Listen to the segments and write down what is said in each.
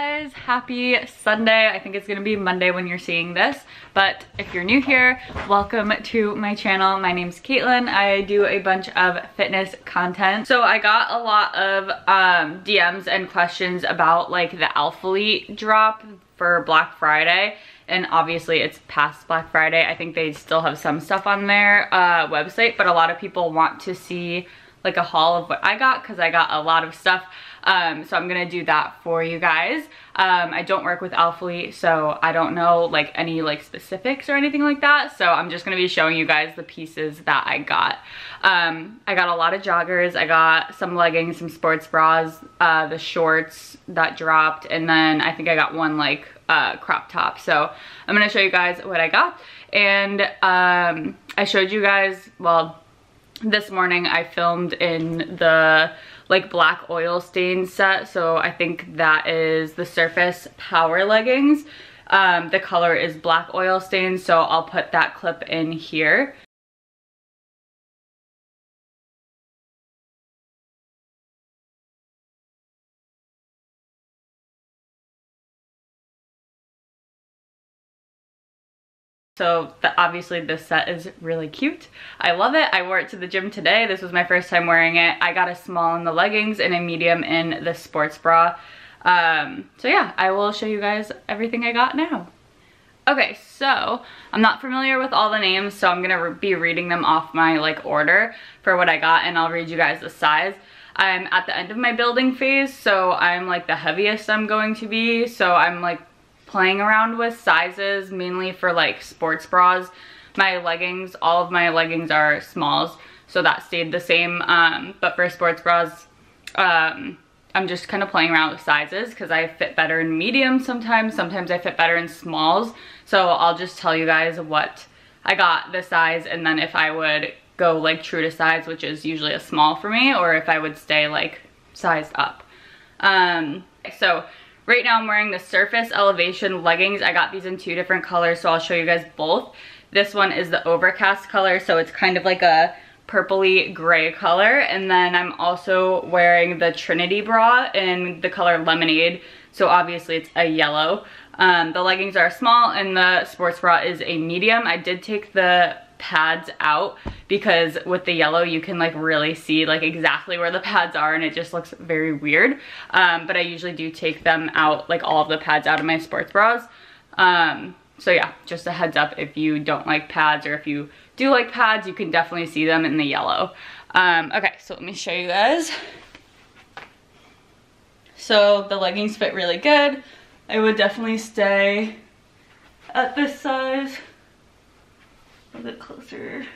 guys, happy Sunday. I think it's gonna be Monday when you're seeing this, but if you're new here, welcome to my channel. My name's Caitlyn. I do a bunch of fitness content. So I got a lot of um, DMs and questions about like the Alphalete drop for Black Friday and obviously it's past Black Friday. I think they still have some stuff on their uh, website, but a lot of people want to see like a haul of what I got because I got a lot of stuff. Um, so I'm gonna do that for you guys. Um, I don't work with Alphalete, so I don't know like any like specifics or anything like that. So I'm just gonna be showing you guys the pieces that I got. Um, I got a lot of joggers. I got some leggings, some sports bras, uh, the shorts that dropped, and then I think I got one like uh, crop top. So I'm gonna show you guys what I got. And um, I showed you guys, well, this morning I filmed in the like black oil stain set. So I think that is the Surface Power Leggings. Um, the color is black oil stain, so I'll put that clip in here. So the, obviously this set is really cute. I love it. I wore it to the gym today. This was my first time wearing it. I got a small in the leggings and a medium in the sports bra. Um, so yeah, I will show you guys everything I got now. Okay, so I'm not familiar with all the names, so I'm gonna re be reading them off my like order for what I got and I'll read you guys the size. I'm at the end of my building phase, so I'm like the heaviest I'm going to be. So I'm like playing around with sizes, mainly for like sports bras. My leggings, all of my leggings are smalls, so that stayed the same. Um, but for sports bras, um, I'm just kind of playing around with sizes because I fit better in medium sometimes. Sometimes I fit better in smalls. So I'll just tell you guys what I got the size and then if I would go like true to size, which is usually a small for me, or if I would stay like sized up. Um, so Right now I'm wearing the Surface Elevation leggings. I got these in two different colors, so I'll show you guys both. This one is the overcast color, so it's kind of like a purpley gray color. And then I'm also wearing the Trinity bra in the color Lemonade. So obviously it's a yellow. Um, the leggings are small and the sports bra is a medium. I did take the pads out because with the yellow you can like really see like exactly where the pads are and it just looks very weird. Um, but I usually do take them out like all of the pads out of my sports bras. Um, so yeah just a heads up if you don't like pads or if you do like pads you can definitely see them in the yellow. Um, okay so let me show you guys. So the leggings fit really good. I would definitely stay at this size a bit closer.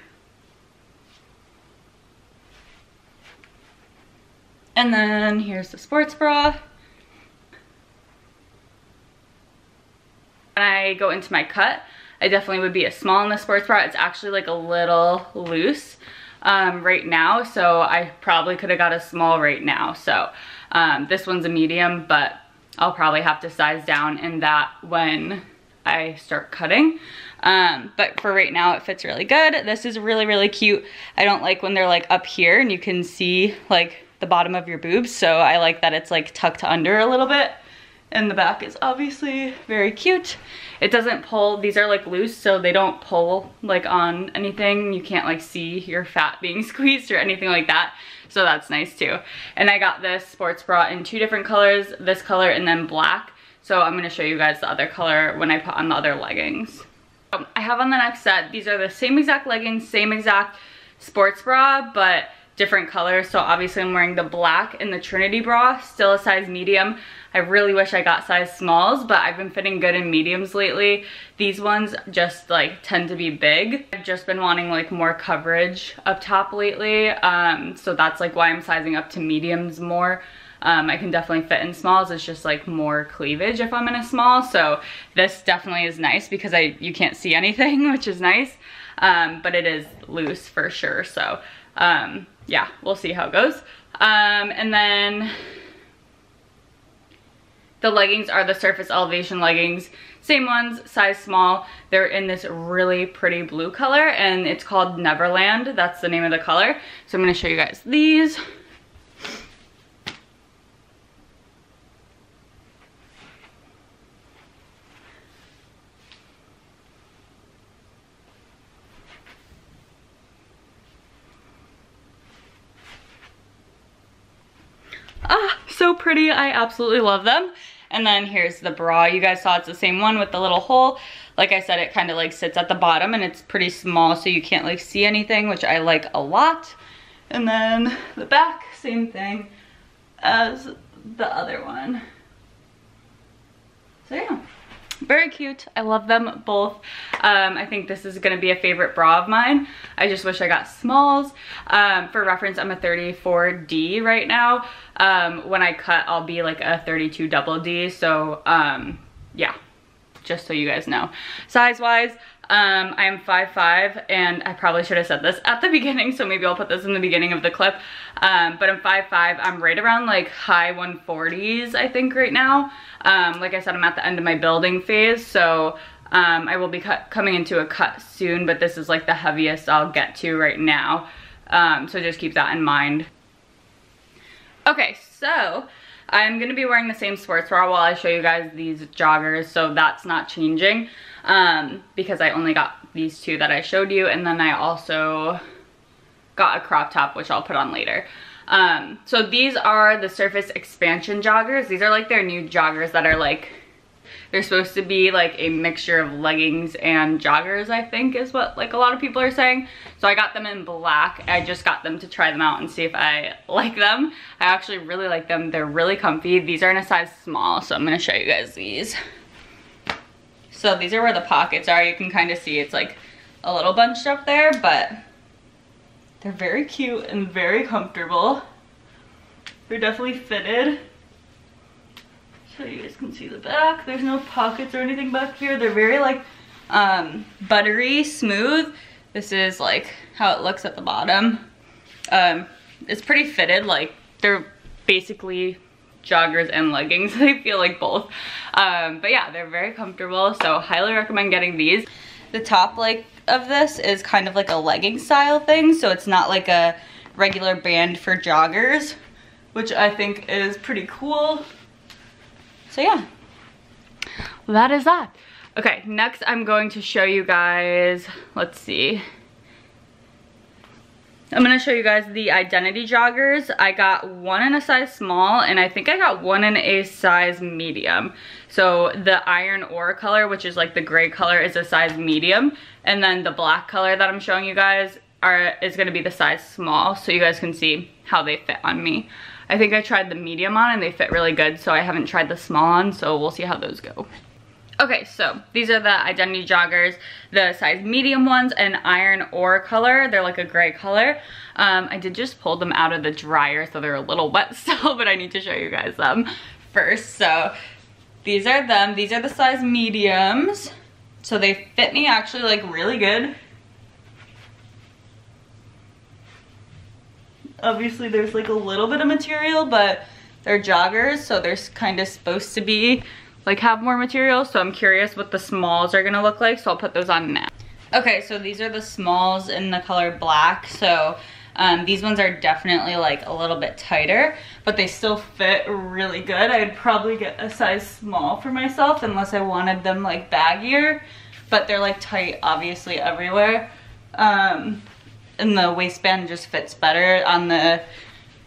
And then here's the sports bra. When I go into my cut, I definitely would be a small in the sports bra. It's actually like a little loose um, right now, so I probably could have got a small right now. So um, this one's a medium, but I'll probably have to size down in that when I start cutting. Um, but for right now, it fits really good. This is really, really cute. I don't like when they're like up here and you can see like the bottom of your boobs. So I like that it's like tucked under a little bit. And the back is obviously very cute. It doesn't pull, these are like loose, so they don't pull like on anything. You can't like see your fat being squeezed or anything like that. So that's nice too. And I got this sports bra in two different colors, this color and then black. So I'm gonna show you guys the other color when I put on the other leggings. Um, I have on the next set, these are the same exact leggings, same exact sports bra, but different colors. So obviously I'm wearing the black and the Trinity bra, still a size medium. I really wish I got size smalls, but I've been fitting good in mediums lately. These ones just like tend to be big. I've just been wanting like more coverage up top lately. Um, so that's like why I'm sizing up to mediums more. Um, I can definitely fit in smalls. It's just like more cleavage if I'm in a small. So this definitely is nice because I you can't see anything, which is nice. Um, but it is loose for sure. So um, yeah, we'll see how it goes. Um, and then the leggings are the Surface Elevation leggings. Same ones, size small. They're in this really pretty blue color and it's called Neverland. That's the name of the color. So I'm gonna show you guys these. Ah, so I absolutely love them. And then here's the bra. You guys saw it's the same one with the little hole. Like I said, it kind of like sits at the bottom and it's pretty small so you can't like see anything, which I like a lot. And then the back, same thing as the other one. So yeah, very cute. I love them both. Um, I think this is gonna be a favorite bra of mine. I just wish I got smalls. Um, for reference, I'm a 34D right now. Um, when I cut, I'll be like a 32 double D. So um, yeah, just so you guys know. Size-wise, um, I'm 5'5", and I probably should have said this at the beginning, so maybe I'll put this in the beginning of the clip. Um, but I'm 5'5", I'm right around like high 140s, I think, right now. Um, like I said, I'm at the end of my building phase, so um, I will be coming into a cut soon, but this is like the heaviest I'll get to right now. Um, so just keep that in mind. Okay, so I'm gonna be wearing the same sports bra while I show you guys these joggers, so that's not changing um, because I only got these two that I showed you, and then I also got a crop top, which I'll put on later. Um, so these are the Surface Expansion joggers. These are like their new joggers that are like they're supposed to be like a mixture of leggings and joggers, I think is what like a lot of people are saying. So I got them in black. I just got them to try them out and see if I like them. I actually really like them. They're really comfy. These are in a size small, so I'm gonna show you guys these. So these are where the pockets are. You can kind of see it's like a little bunched up there, but they're very cute and very comfortable. They're definitely fitted so you guys can see the back. There's no pockets or anything back here. They're very like um, buttery, smooth. This is like how it looks at the bottom. Um, it's pretty fitted, like they're basically joggers and leggings. I feel like both. Um, but yeah, they're very comfortable, so highly recommend getting these. The top like of this is kind of like a legging style thing, so it's not like a regular band for joggers, which I think is pretty cool. So yeah, that is that. Okay, next I'm going to show you guys, let's see. I'm gonna show you guys the Identity joggers. I got one in a size small and I think I got one in a size medium. So the iron ore color, which is like the gray color, is a size medium. And then the black color that I'm showing you guys are is gonna be the size small so you guys can see how they fit on me. I think I tried the medium on and they fit really good, so I haven't tried the small on, so we'll see how those go. Okay, so these are the Identity joggers, the size medium ones, an iron ore color. They're like a gray color. Um, I did just pull them out of the dryer, so they're a little wet still, but I need to show you guys them first. So these are them. These are the size mediums. So they fit me actually like really good. Obviously there's like a little bit of material, but they're joggers, so they're kind of supposed to be like have more material. So I'm curious what the smalls are gonna look like, so I'll put those on now. Okay, so these are the smalls in the color black. So um, these ones are definitely like a little bit tighter, but they still fit really good. I'd probably get a size small for myself unless I wanted them like baggier, but they're like tight obviously everywhere. Um, and the waistband just fits better. On the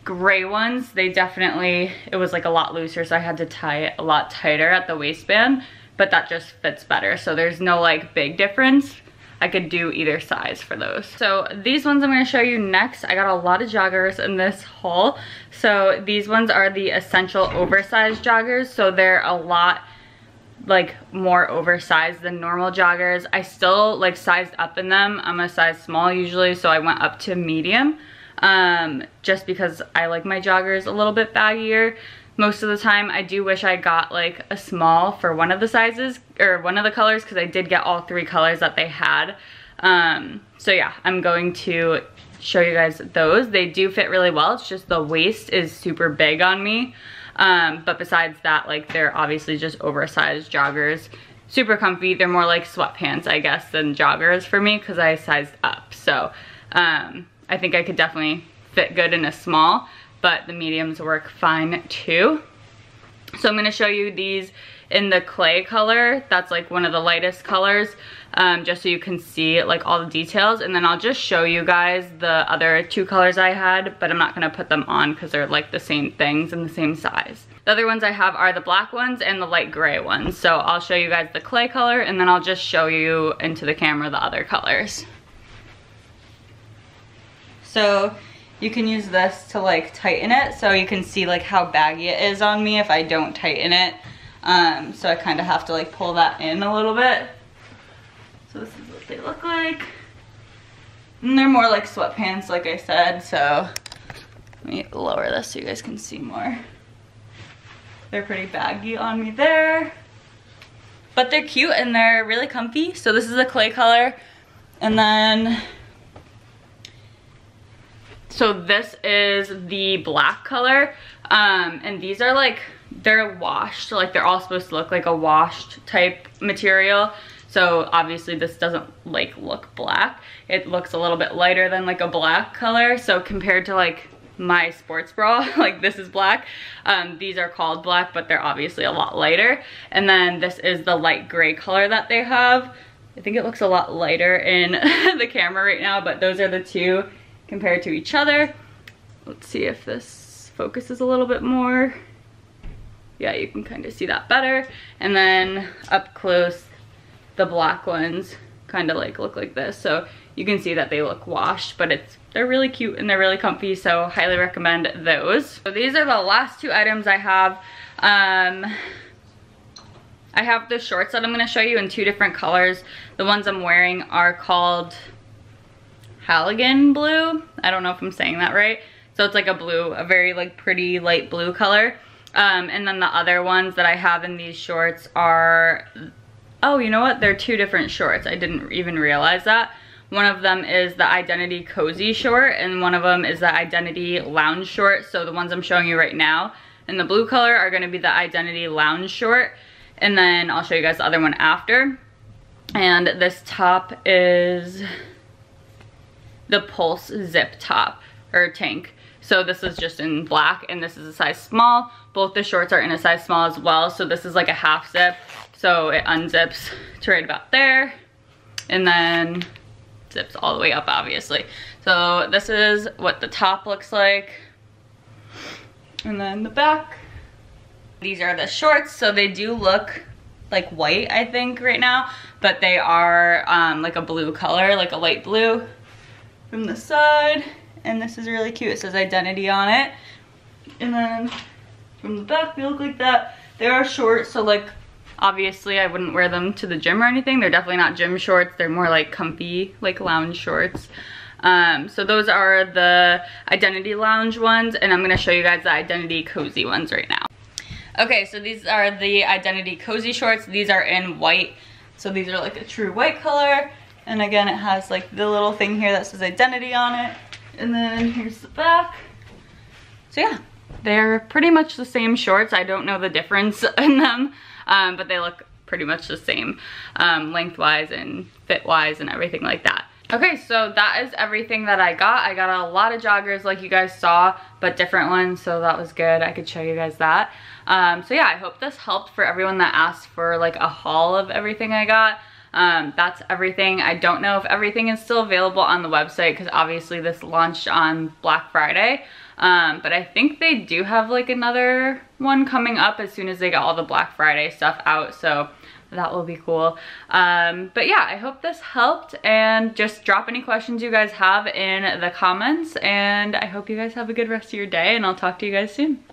gray ones, they definitely, it was like a lot looser, so I had to tie it a lot tighter at the waistband, but that just fits better. So there's no like big difference. I could do either size for those. So these ones I'm gonna show you next. I got a lot of joggers in this haul. So these ones are the essential oversized joggers. So they're a lot like more oversized than normal joggers. I still like sized up in them. I'm a size small usually, so I went up to medium um, just because I like my joggers a little bit baggier most of the time. I do wish I got like a small for one of the sizes or one of the colors because I did get all three colors that they had. Um, so yeah, I'm going to show you guys those. They do fit really well. It's just the waist is super big on me. Um, but besides that, like they're obviously just oversized joggers. Super comfy. They're more like sweatpants, I guess, than joggers for me because I sized up. So um, I think I could definitely fit good in a small, but the mediums work fine too. So I'm gonna show you these in the clay color. That's like one of the lightest colors, um, just so you can see like all the details. And then I'll just show you guys the other two colors I had, but I'm not gonna put them on because they're like the same things and the same size. The other ones I have are the black ones and the light gray ones. So I'll show you guys the clay color and then I'll just show you into the camera the other colors. So you can use this to like tighten it so you can see like how baggy it is on me if I don't tighten it. Um, so I kind of have to like pull that in a little bit. So this is what they look like. And they're more like sweatpants like I said, so let me lower this so you guys can see more. They're pretty baggy on me there. But they're cute and they're really comfy. So this is a clay color. And then so this is the black color. Um, and these are like, they're washed. Like they're all supposed to look like a washed type material. So obviously this doesn't like look black. It looks a little bit lighter than like a black color. So compared to like my sports bra, like this is black. Um, these are called black, but they're obviously a lot lighter. And then this is the light gray color that they have. I think it looks a lot lighter in the camera right now, but those are the two compared to each other. Let's see if this focuses a little bit more. Yeah, you can kind of see that better. And then up close, the black ones kind of like look like this. So you can see that they look washed, but it's they're really cute and they're really comfy, so highly recommend those. So these are the last two items I have. Um, I have the shorts that I'm gonna show you in two different colors. The ones I'm wearing are called Halligan blue. I don't know if I'm saying that right. So it's like a blue, a very like pretty light blue color. Um, and then the other ones that I have in these shorts are, oh, you know what? They're two different shorts. I didn't even realize that. One of them is the Identity Cozy short and one of them is the Identity Lounge short. So the ones I'm showing you right now in the blue color are gonna be the Identity Lounge short. And then I'll show you guys the other one after. And this top is the Pulse Zip top or tank. So this is just in black and this is a size small. Both the shorts are in a size small as well. So this is like a half zip. So it unzips to right about there and then zips all the way up obviously. So this is what the top looks like. And then the back. These are the shorts. So they do look like white I think right now, but they are um, like a blue color, like a light blue from the side. And this is really cute. It says identity on it. And then from the back, they look like that. They are short, so like, obviously I wouldn't wear them to the gym or anything. They're definitely not gym shorts. They're more like comfy, like lounge shorts. Um, so those are the Identity Lounge ones, and I'm gonna show you guys the Identity Cozy ones right now. Okay, so these are the Identity Cozy shorts. These are in white, so these are like a true white color. And again, it has like the little thing here that says identity on it. And then here's the back. So yeah, they're pretty much the same shorts. I don't know the difference in them, um, but they look pretty much the same um, lengthwise and fit-wise and everything like that. Okay, so that is everything that I got. I got a lot of joggers like you guys saw, but different ones, so that was good. I could show you guys that. Um, so yeah, I hope this helped for everyone that asked for like a haul of everything I got. Um, that's everything. I don't know if everything is still available on the website because obviously this launched on Black Friday. Um, but I think they do have like another one coming up as soon as they get all the Black Friday stuff out. So that will be cool. Um, but yeah, I hope this helped and just drop any questions you guys have in the comments and I hope you guys have a good rest of your day and I'll talk to you guys soon.